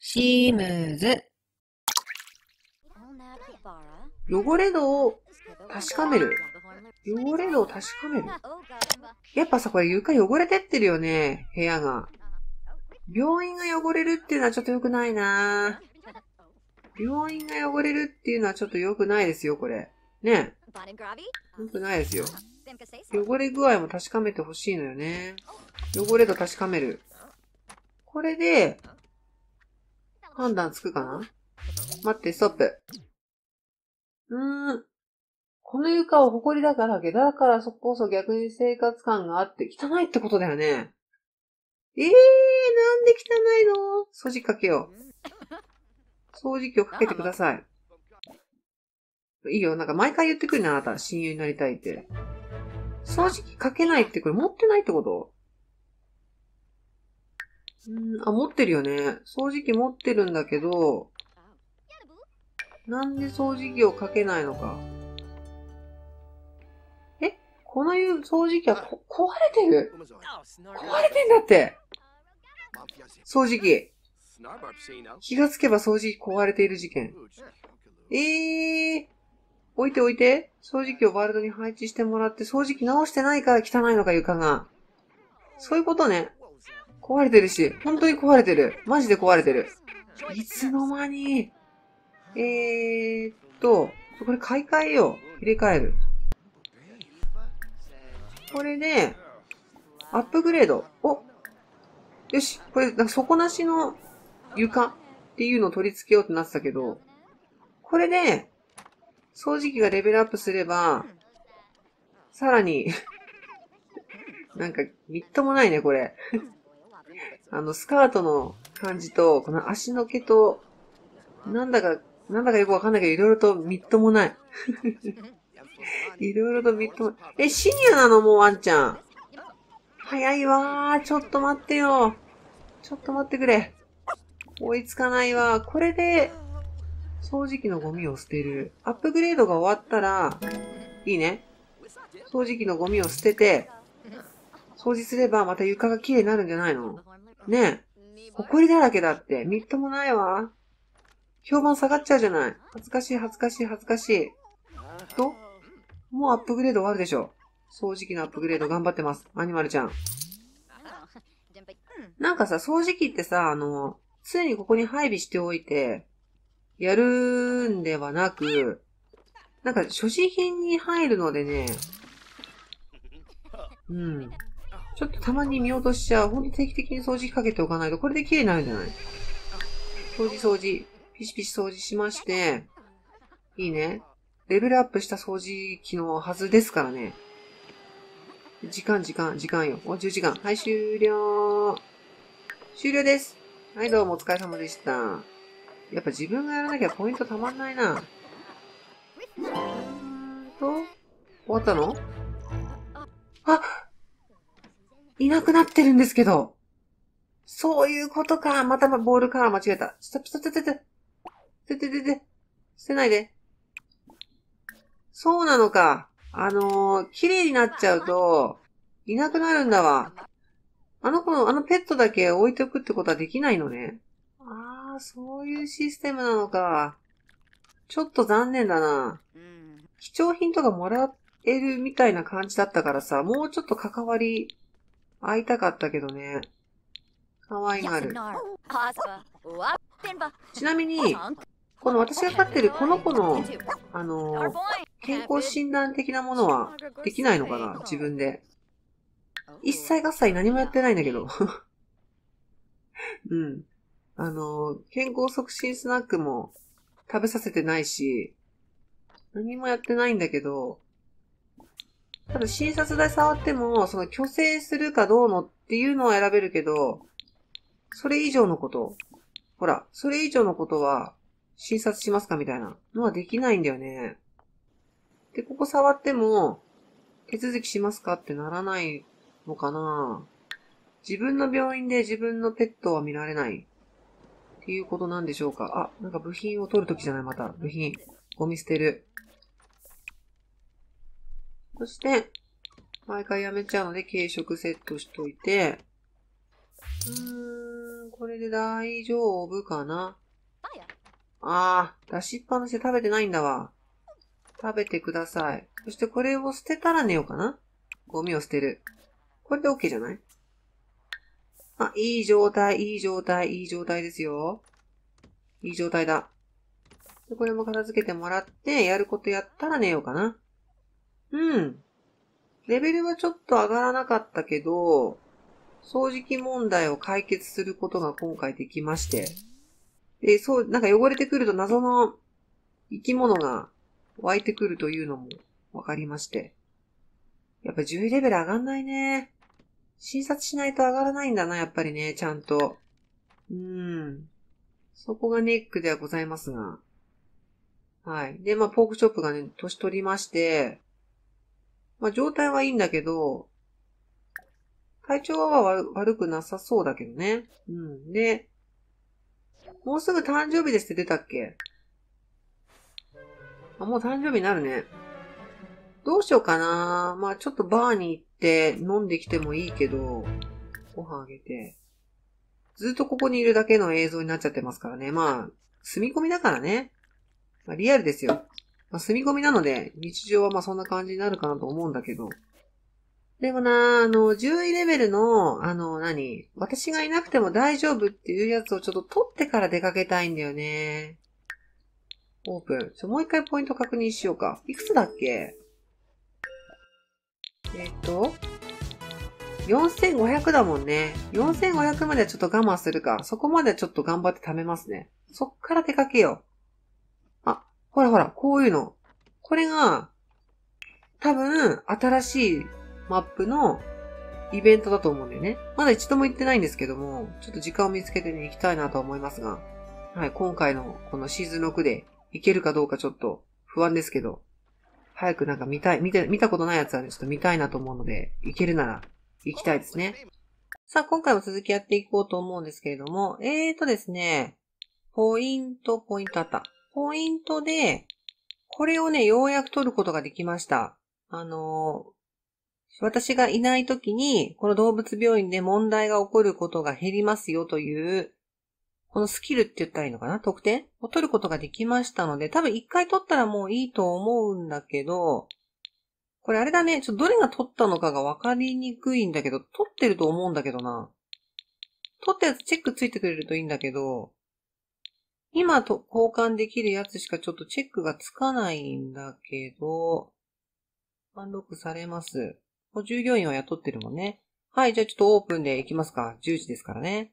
シームズ。汚れ度を確かめる。汚れ度を確かめる。やっぱさ、これ床汚れてってるよね、部屋が。病院が汚れるっていうのはちょっと良くないな病院が汚れるっていうのはちょっと良くないですよ、これ。ね良くないですよ。汚れ具合も確かめてほしいのよね。汚れ度確かめる。これで、判断つくかな？待って、ストップ。うーん。この床は埃だからけ、だからそこそ逆に生活感があって汚いってことだよね。ええー、なんで汚いの？掃除かけよう。掃除機をかけてください。いいよ、なんか毎回言ってくるね、あなた。親友になりたいって。掃除機かけないってこれ持ってないってこと？うん、あ、持ってるよね。掃除機持ってるんだけど、なんで掃除機をかけないのか。え？この掃除機はこ壊れてる？壊れてんだって掃除機。気がつけば掃除機壊れている事件。ええー、置いて置いて。掃除機をバルトに配置してもらって、掃除機直してないから汚いのか床が。そういうことね。壊れてるし、本当に壊れてる。マジで壊れてる。いつの間に？えーっと、これ買い替えよう。入れ替える。これで、アップグレード。およし、これ、底なしの床っていうのを取り付けようってなってたけど、これで、掃除機がレベルアップすれば、さらに なんか、みっともないね、これあの、スカートの感じと、この足の毛と、なんだか、なんだかよくわかんないけど、いろいろとみっともない。いろいろとみっともない。え、シニアなのもうワンちゃん。早いわー。ちょっと待ってよ。ちょっと待ってくれ。追いつかないわ。これで、掃除機のゴミを捨てる。アップグレードが終わったら、いいね。掃除機のゴミを捨てて、掃除すればまた床が綺麗になるんじゃないの？ねえ。埃だらけだって。みっともないわ。評判下がっちゃうじゃない。恥ずかしい、恥ずかしい、恥ずかしい。ともうアップグレード終わるでしょ。掃除機のアップグレード頑張ってます。アニマルちゃん。なんかさ、掃除機ってさ、あの、常にここに配備しておいて、やるんではなく、なんか所持品に入るのでね、うん。ちょっとたまに見落としちゃう。ほんと定期的に掃除機かけておかないと、これで綺麗になるんじゃない？掃除掃除。ピシピシ掃除しまして、いいね。レベルアップした掃除機のはずですからね。時間、時間、時間よ。お、10時間。はい、終了。終了です。はい、どうもお疲れ様でした。やっぱ自分がやらなきゃポイントたまんないな。うーんと、終わったの？あいなくなってるんですけど。そういうことか。またボールカー間違えた。ストップ、ストップ、ストップ。てててて。捨てないで。そうなのか。あのー、綺麗になっちゃうと、いなくなるんだわ。あの子の、あのペットだけ置いておくってことはできないのね。ああ、そういうシステムなのか。ちょっと残念だな。貴重品とかもらえるみたいな感じだったからさ、もうちょっと関わり会いたかったけどね。可愛がる。ちなみに、この私が飼ってるこの子の、あの、健康診断的なものはできないのかな自分で。一切合切何もやってないんだけど。うん。あの、健康促進スナックも食べさせてないし、何もやってないんだけど、ただ診察台触っても、その虚勢するかどうのっていうのは選べるけど、それ以上のこと、ほら、それ以上のことは診察しますかみたいなのはできないんだよね。で、ここ触っても、手続きしますかってならないのかな自分の病院で自分のペットは見られないっていうことなんでしょうかあ、なんか部品を取るときじゃないまた。部品。ゴミ捨てる。そして、毎回やめちゃうので軽食セットしといて、うーん、これで大丈夫かなあー、出しっぱなしで食べてないんだわ。食べてください。そしてこれを捨てたら寝ようかな。ゴミを捨てる。これで OK じゃない？あ、いい状態、いい状態、いい状態ですよ。いい状態だ。これも片付けてもらって、やることやったら寝ようかな。うん。レベルはちょっと上がらなかったけど、掃除機問題を解決することが今回できまして。で、そう、なんか汚れてくると謎の生き物が湧いてくるというのも分かりまして。やっぱ10レベル上がんないね。診察しないと上がらないんだな、やっぱりね、ちゃんと。うん。そこがネックではございますが。はい。で、まあ、ポークチョップがね、年取りまして、まあ、状態はいいんだけど、体調は悪くなさそうだけどね。うん。で、もうすぐ誕生日ですって出たっけ？あ、もう誕生日になるね。どうしようかなまあちょっとバーに行って飲んできてもいいけど、ご飯あげて。ずっとここにいるだけの映像になっちゃってますからね。まあ、住み込みだからね。まあ、リアルですよ。まあ、住み込みなので、日常はまあそんな感じになるかなと思うんだけど。でもな、あの、10位レベルの、あの、何私がいなくても大丈夫っていうやつをちょっと取ってから出かけたいんだよね。オープン。ちょ、もう一回ポイント確認しようか。いくつだっけ？えっ、と、4500だもんね。4500まではちょっと我慢するか。そこまではちょっと頑張って貯めますね。そっから出かけよう。ほらほら、こういうの。これが、多分、新しいマップのイベントだと思うんだよね。まだ一度も行ってないんですけども、ちょっと時間を見つけてね、行きたいなと思いますが、はい、今回のこのシーズン6で行けるかどうかちょっと不安ですけど、早くなんか見たい、見て、見たことないやつはね、ちょっと見たいなと思うので、行けるなら行きたいですね。さあ、今回も続きやっていこうと思うんですけれども、えーとですね、ポイント、ポイントあった。ポイントで、これをね、ようやく取ることができました。あの私がいない時に、この動物病院で問題が起こることが減りますよという、このスキルって言ったらいいのかな？得点を取ることができましたので、多分一回取ったらもういいと思うんだけど、これあれだね、ちょっとどれが取ったのかがわかりにくいんだけど、取ってると思うんだけどな。取ったやつチェックついてくれるといいんだけど、今と交換できるやつしかちょっとチェックがつかないんだけど、アンロックされます。従業員は雇ってるもんね。はい、じゃあちょっとオープンで行きますか。10時ですからね。